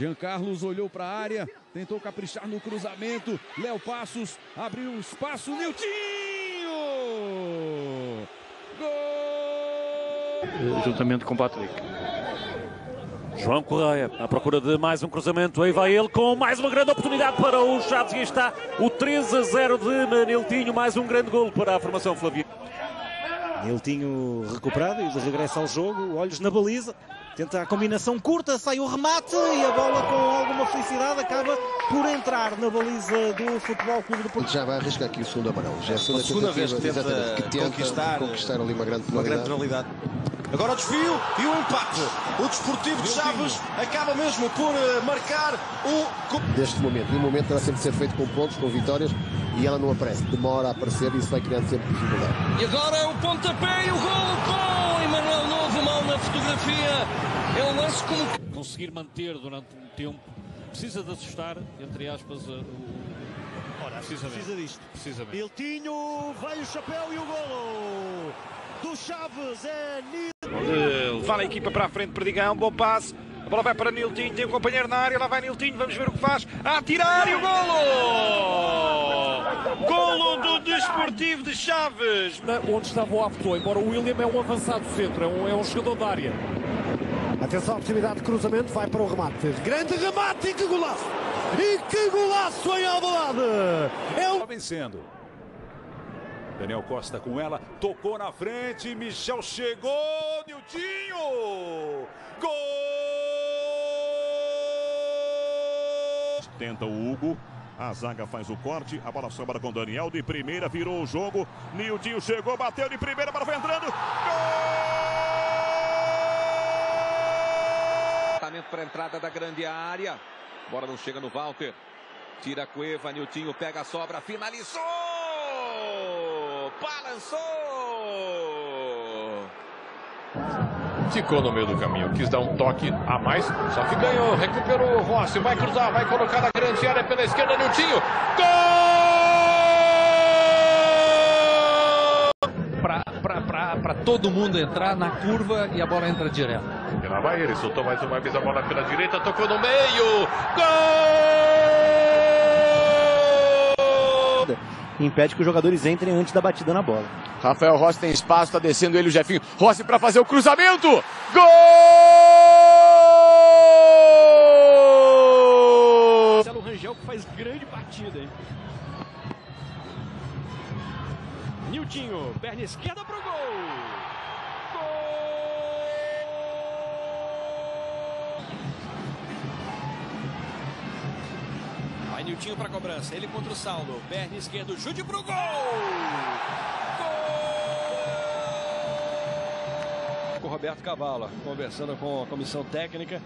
Jean Carlos olhou para a área, tentou caprichar no cruzamento. Léo Passos abriu espaço. Niltinho! Gol! Juntamente com o Patrick. João Correia à procura de mais um cruzamento. Aí vai ele com mais uma grande oportunidade para o Chaves. E está o 3 a 0 de Maniltinho. Mais um grande gol para a formação Flaviana. Niltinho recuperado e de regresso ao jogo. Olhos na baliza. Tenta a combinação curta, sai o remate e a bola com alguma felicidade acaba por entrar na baliza do Futebol Clube do Porto. Já vai arriscar aqui o segundo amarelo. Já é a segunda, segunda vez que tenta, que tenta conquistar, conquistar ali uma grande uma grande penalidade. Agora o desvio e o empate. O Desportivo de Chaves acaba mesmo por marcar o. Deste momento. E o momento terá sempre de ser feito com pontos, com vitórias e ela não aparece. Demora a aparecer e isso vai criando sempre dificuldade. E agora o pontapé e o gol com Emanuel fotografia. É um lance como. Conseguir manter durante um tempo precisa de assustar, entre aspas, o. Ora, precisa, precisa disto. Precisamente. Iltinho, veio o chapéu e o golo do Chaves é Nil. Levar a equipa para a frente, Perdigão, bom passe. A bola vai para Niltinho, tem um companheiro na área, lá vai Niltinho, vamos ver o que faz. A atirar e o golo! Do Desportivo de Chaves. Onde estava o Apto, embora o William é um avançado centro, é um, é um jogador da área. Atenção, possibilidade de cruzamento, vai para o remate. Grande remate e que golaço! E que golaço em Alvalade! É um... Vencendo. Daniel Costa com ela, tocou na frente, Michel chegou, Niltinho! Gol! Tenta o Hugo, a zaga faz o corte, a bola sobra com Daniel, de primeira virou o jogo, Niltinho chegou, bateu de primeira, a bola vai entrando, gol! para a entrada da grande área, bola não chega no Walter, tira a Cueva, Niltinho pega a sobra, finalizou! balançou! Ficou no meio do caminho, quis dar um toque a mais, só que ganhou, recuperou o Rossi, vai cruzar, vai colocar na grande área pela esquerda, Niltinho, gol! Para todo mundo entrar na curva e a bola entra direto. E lá vai ele, soltou mais uma vez a bola pela direita, tocou no meio, gol! Impede que os jogadores entrem antes da batida na bola. Rafael Rossi tem espaço, está descendo ele o Jefinho. Rossi para fazer o cruzamento. Gol! Marcelo Rangel que faz grande batida, hein? Niltinho, perna esquerda pro gol. Vai Niltinho para cobrança. Ele contra o Saulo. Perna esquerdo. Chute pro gol! Gol! Com o Roberto Cavala, conversando com a comissão técnica.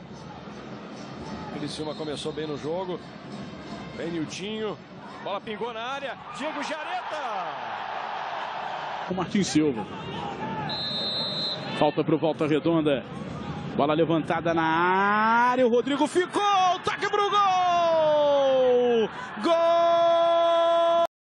Criciúma começou bem no jogo. Bem Niltinho. Bola pingou na área. Diego Jareta! O Martins Silva. Falta pro Volta Redonda. Bola levantada na área. O Rodrigo ficou. Toque pro gol! Gol!